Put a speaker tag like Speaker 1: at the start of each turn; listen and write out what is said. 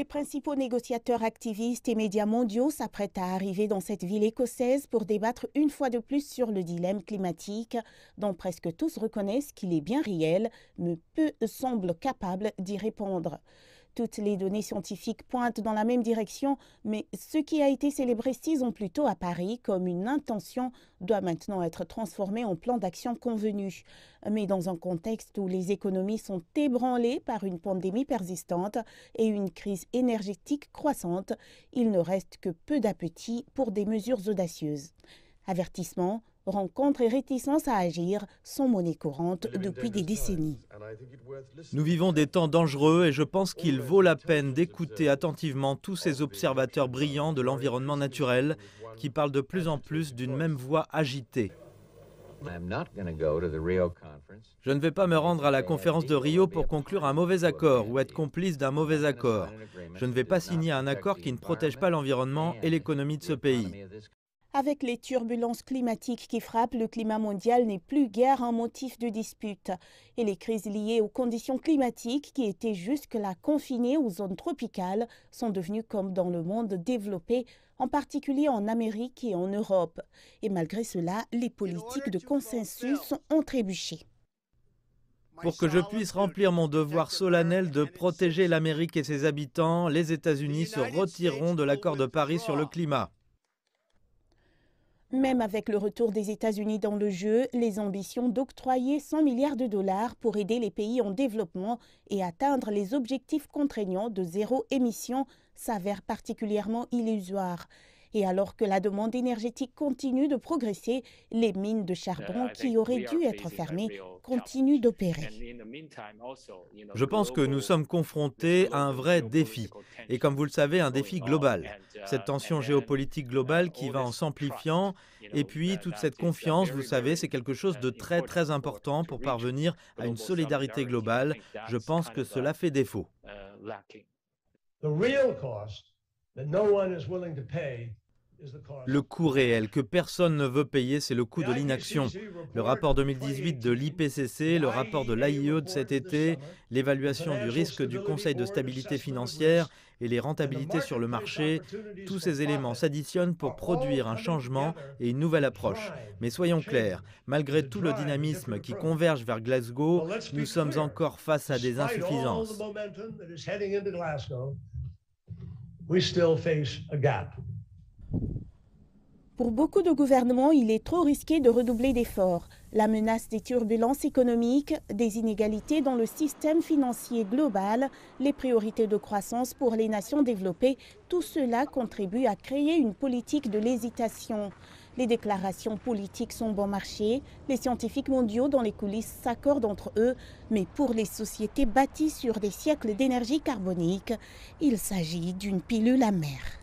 Speaker 1: Les principaux négociateurs activistes et médias mondiaux s'apprêtent à arriver dans cette ville écossaise pour débattre une fois de plus sur le dilemme climatique, dont presque tous reconnaissent qu'il est bien réel, mais peu semblent capables d'y répondre. Toutes les données scientifiques pointent dans la même direction, mais ce qui a été célébré six ans plus tôt à Paris comme une intention doit maintenant être transformé en plan d'action convenu. Mais dans un contexte où les économies sont ébranlées par une pandémie persistante et une crise énergétique croissante, il ne reste que peu d'appétit pour des mesures audacieuses. Avertissement, rencontres et réticences à agir sont monnaie courante depuis des décennies.
Speaker 2: Nous vivons des temps dangereux et je pense qu'il vaut la peine d'écouter attentivement tous ces observateurs brillants de l'environnement naturel qui parlent de plus en plus d'une même voix agitée. Je ne vais pas me rendre à la conférence de Rio pour conclure un mauvais accord ou être complice d'un mauvais accord. Je ne vais pas signer un accord qui ne protège pas l'environnement et l'économie de ce pays.
Speaker 1: Avec les turbulences climatiques qui frappent, le climat mondial n'est plus guère un motif de dispute. Et les crises liées aux conditions climatiques qui étaient jusque-là confinées aux zones tropicales sont devenues comme dans le monde développé, en particulier en Amérique et en Europe. Et malgré cela, les politiques de consensus ont trébuché.
Speaker 2: Pour que je puisse remplir mon devoir solennel de protéger l'Amérique et ses habitants, les États-Unis se retireront de l'accord de Paris sur le climat.
Speaker 1: Même avec le retour des États-Unis dans le jeu, les ambitions d'octroyer 100 milliards de dollars pour aider les pays en développement et atteindre les objectifs contraignants de zéro émission s'avèrent particulièrement illusoires. Et alors que la demande énergétique continue de progresser, les mines de charbon qui auraient dû être fermées continuent d'opérer.
Speaker 2: Je pense que nous sommes confrontés à un vrai défi, et comme vous le savez, un défi global. Cette tension géopolitique globale qui va en s'amplifiant, et puis toute cette confiance, vous savez, c'est quelque chose de très très important pour parvenir à une solidarité globale. Je pense que cela fait défaut. Le coût réel que personne ne veut payer, c'est le coût de l'inaction. Le rapport 2018 de l'IPCC, le rapport de l'AIE de cet été, l'évaluation du risque du Conseil de stabilité financière et les rentabilités sur le marché, tous ces éléments s'additionnent pour produire un changement et une nouvelle approche. Mais soyons clairs, malgré tout le dynamisme qui converge vers Glasgow, nous sommes encore face à des insuffisances.
Speaker 1: Pour beaucoup de gouvernements, il est trop risqué de redoubler d'efforts. La menace des turbulences économiques, des inégalités dans le système financier global, les priorités de croissance pour les nations développées, tout cela contribue à créer une politique de l'hésitation. Les déclarations politiques sont bon marché, les scientifiques mondiaux dans les coulisses s'accordent entre eux, mais pour les sociétés bâties sur des siècles d'énergie carbonique, il s'agit d'une pilule amère.